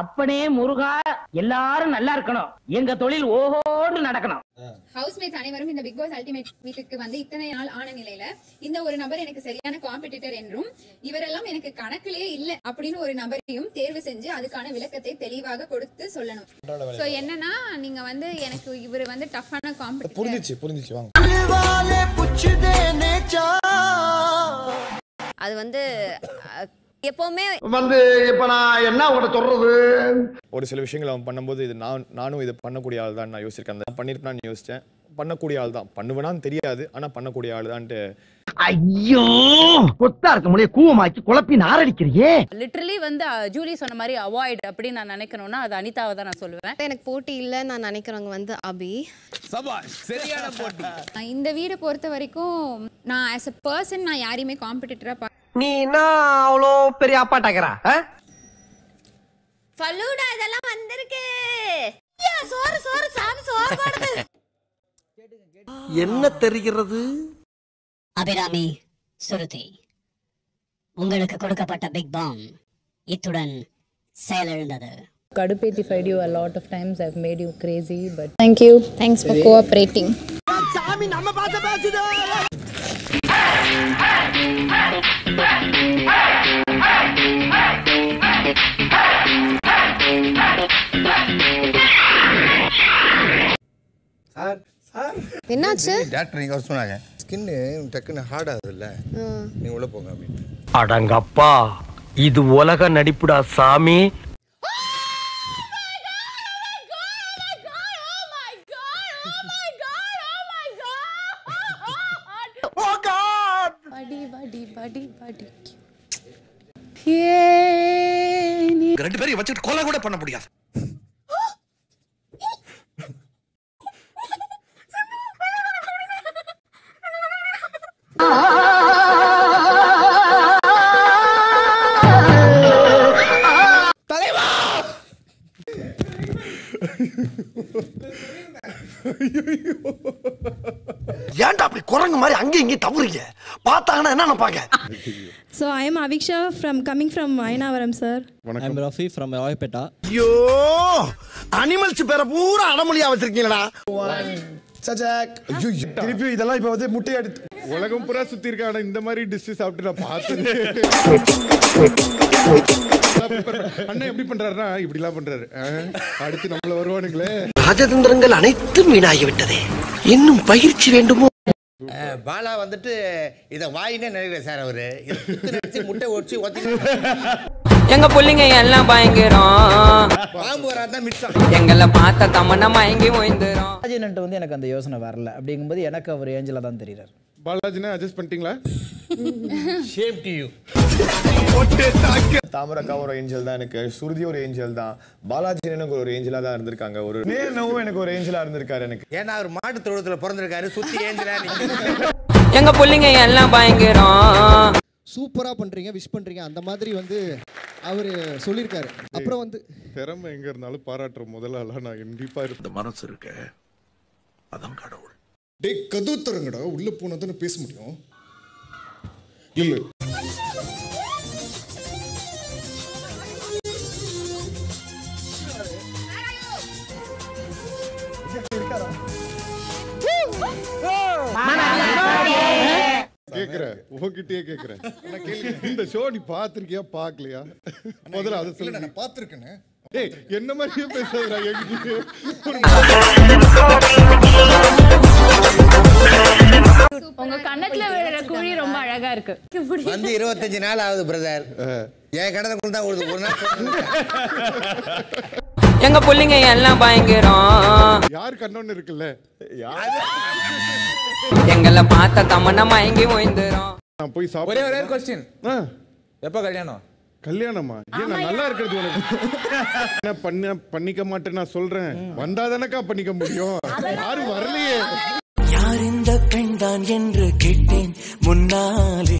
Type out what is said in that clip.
அப்பனே முருகா எல்லாரும் நல்லா இருக்கணும். எங்க தொழில் ஓஹோன்னு நடக்கணும். ஹவுஸ்மேட்ஸ் அனைவரும் இந்த பிக் பாஸ் அல்டிமேட் வீட்டுக்கு வந்து இத்தனை நாள் ஆன நிலையில இந்த ஒரு நபர் எனக்கு சரியான காம்படிட்டர் என்றும் இவரெல்லாம் எனக்கு கணக்கிலே இல்ல அப்படின்னு ஒரு நபரையும் தேர்வு செஞ்சு அதுக்கான விளக்கத்தை தெளிவாக கொடுத்து சொல்லணும். சோ என்னன்னா நீங்க வந்து எனக்கு இவர் வந்து டஃப்பான காம்படிட்டர் புரிஞ்சிச்சு புரிஞ்சிச்சு வாங்க. அது வந்து எப்பவுமே வந்து இப்ப நான் என்ன உங்கள்கிட்ட சொல்றது? ஒரு சில விஷயங்கள் அவன் பண்ணும்போது இது நான் நானும் இது பண்ணக்கூடிய ஆள் தான் நான் யோசிச்சிருக்கேன். அந்த பண்ணிருப்பேன்னு யோசிச்சேன். பண்ணக்கூடிய ஆள் தான். பண்ணுவேனான்னு தெரியாது ஆனா பண்ணக்கூடிய ஆள் தான்ட்டு ஐயோ! கொத்தா இருக்க முடிய கூவமாக்கி குழப்பி நாரடிக்கிறியே. லிட்டரலி வந்து ஜூலி சொன்ன மாதிரி அவாய்ட் அப்படின்னு நான் நினைக்கணும்னா அது அனிதாவை தான் நான் சொல்லுவேன். எனக்கு போட்டி இல்லை நான் நினைக்கிறவங்க வந்து அபி. இந்த வீடை பொறுத்த வரைக்கும் நான் ஆஸ் அ பர்சன் நான் யாரையுமே காம்படிட்டரா நீ என்ன அவ்வளோ பெரிய அப்பாட்டாக்கிறா ஃபலூடா இதெல்லாம் வந்திருக்கு. சோறு சோறு சாமி சோறு போடுது. என்ன தெரிகிறது? அபிராமி சுருதி உங்களுக்கு கொடுக்கப்பட்ட பிக் பாம் இத்துடன் செயலிழந்தது. கடுப்பேத்திஃபைட் you a lot of times I've made you crazy but thank you thanks for cooperating சாமி நம்ம பார்த்து பேசுதோ சார் சார். என்னாச்சு? டாக்டர் நீங்க வர சொன்னாங்க. ஸ்கின்னு டக்குன்னு ஹார்ட் ஆகுதுல்ல. நீங்க உள்ள போங்க அப்படின்னு. அடங்கப்பா. இது உலக நடிப்புடா சாமி. படி படி ரெண்டு பேரையும் வச்சுட்டு கொலை கூட பண்ண முடியாது. ஏன்டா அப்படி குரங்கு மாதிரி அங்கேயும் இங்கேயும் தவறுங்க? பார்த்தாங்கன்னா என்ன நினைப்பாங்க? So I am Aviksha from coming from Ayanavaram, sir. I'm Rafi from Oyapeta. ஐயோ அனிமல்ஸ் பேரை பூரா அடமொழியா வச்சிருக்கீங்களா சஜாக். ஐயோ திருப்பி இதெல்லாம் இப்ப வந்து முட்டை உலகம் பூரா சுத்தி இருக்க ஆனா இந்த மாதிரி டிஷ் சாப்பிட்டு நான் பார்த்தது அண்ணன் எப்படி பண்றாருன்னா இப்படி எல்லாம் பண்றாரு அடுத்து நம்மள வருவானுங்களே. ராஜதந்திரங்கள் அனைத்தும் வீணாகி விட்டதே இன்னும் பயிற்சி வேண்டுமோ? பாலா வந்துட்டு இத வாயினே நினைக்கிறேன் சார் அவரு. முட்டை ஒடிச்சு ஒத்தி எங்க புள்ளிங்க எல்லாம் பயங்கரம். பாம்பு வராதான் மிச்சம். எங்களை பார்த்த தமன்னா மயங்கி ஓய்ந்துரும். ராஜன்ட்டு வந்து எனக்கு அந்த யோசனை வரல. அப்படிங்கும்போது எனக்கு அவர் ஏஞ்சலா தான் தெரியுறாரு. பாலாஜினா அட்ஜஸ்ட் பண்ணிட்டீங்களா? ஷேம் டு யூ தாமரக்கா ஒரு ஏஞ்சல் தான் எனக்கு. சுருதி ஒரு ஏஞ்சல் தான். பாலாஜி எனக்கு ஒரு ஏஞ்சலா தான் இருந்திருக்காங்க. ஒரு நேனவும் எனக்கு ஒரு ஏஞ்சலா இருந்திருக்காரு எனக்கு. ஏன்னா அவர் மாட்டு தொழுவத்துல பிறந்திருக்காரு. சுத்தி ஏஞ்சலா எங்க புள்ளிங்க எல்லாம் பயங்கரம். சூப்பரா பண்றீங்க விஷ் பண்றீங்க. அந்த மாதிரி வந்து அவர் சொல்லியிருக்காரு அப்புறம் வந்து திறமை எங்க இருந்தாலும் பாராட்டுற முதல் ஆளா நான் கண்டிப்பா இருப்பேன். மனசு இருக்க அதான் கடவுள். டேய் கதவு தரங்கடா உள்ள போனா தானே பேச முடியும். இல்ல கேக்குறேன் உங்ககிட்டயே கேக்குறேன் இந்த ஷோ நீ பாத்திருக்கியா பாக்கலையா முதல்ல அதை சொல்லு. நான் பாத்திருக்கேன் டேய் என்ன மாதிரியே பேசாதடா என்கிட்ட இருக்கு வந்து இருபத்தஞ்சு நாள் ஆகுது பிரதர் என் கடனுக்குள்ள தான் ஒரு ஒரு நாள். எங்க புள்ளிங்க எல்லாம் பயங்கரம். யார் கண்ணொன்னு இருக்குல்ல? எங்களை பார்த்த தமன்னா மயங்கி ஓய்ந்துரும். நான் போய் சாப்பிட ஒரே ஒரே கொஸ்டின் எப்போ கல்யாணம்? கல்யாணமா? ஏன் நல்லா இருக்கிறது உனக்கு. என்ன பண்ண பண்ணிக்க மாட்டேன் நான் சொல்றேன். வந்தா தானக்கா பண்ணிக்க முடியும். யாரும் வரலையே. அந்த பெண்தான் என்று கேட்டேன். முன்னாலே